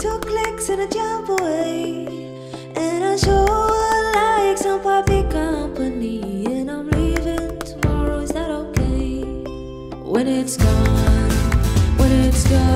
Two clicks and I jump away. And I sure like some somebody company. And I'm leaving tomorrow, is that okay? When it's gone, when it's gone.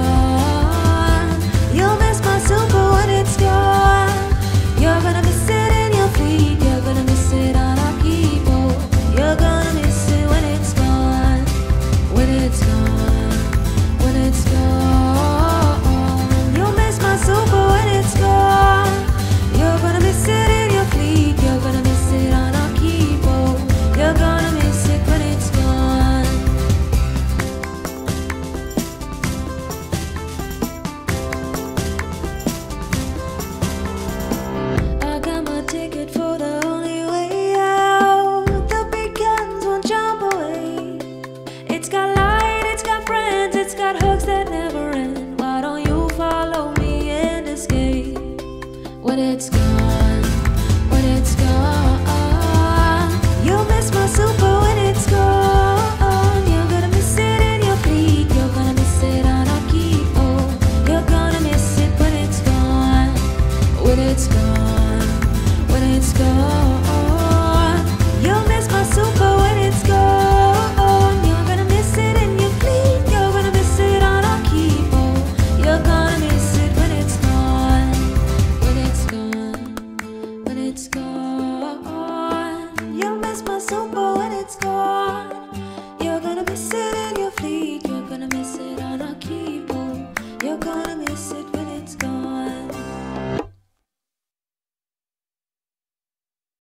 that never end. Why don't you follow me and escape when it's gone?